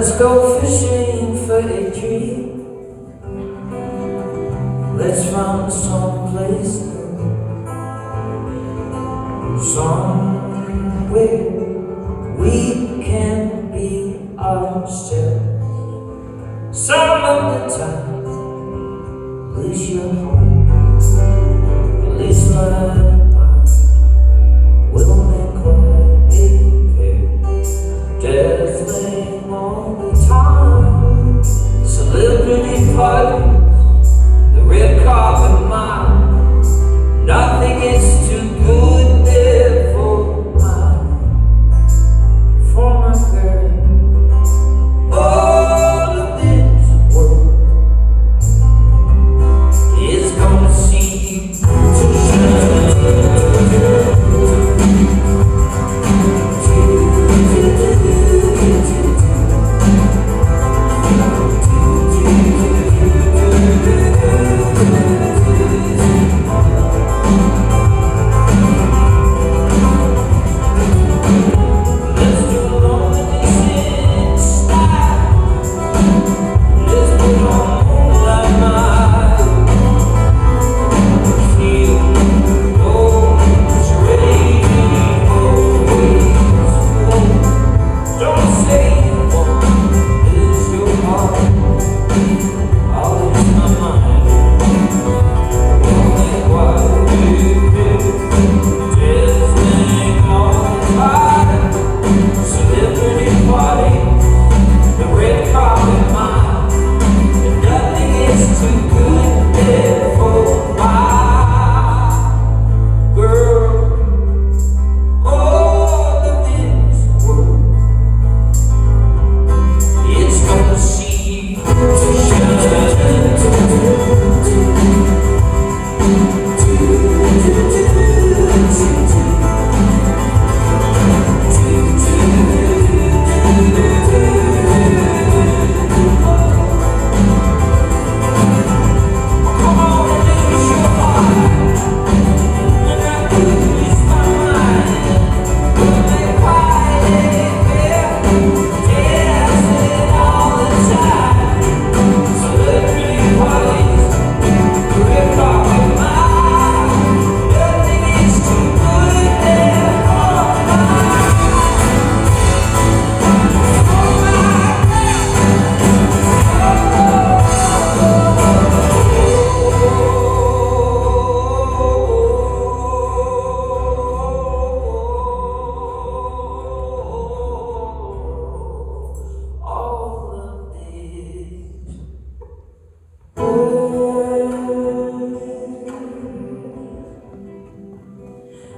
Let's go fishing for a dream. Let's find someplace new, somewhere we can be ourselves. Some of the time, lose your heart.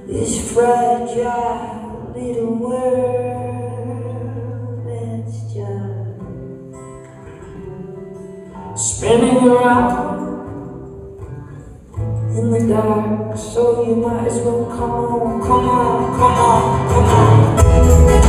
This fragile little world that's just spinning around in the dark. So you might as well come on, come on, come on, come on.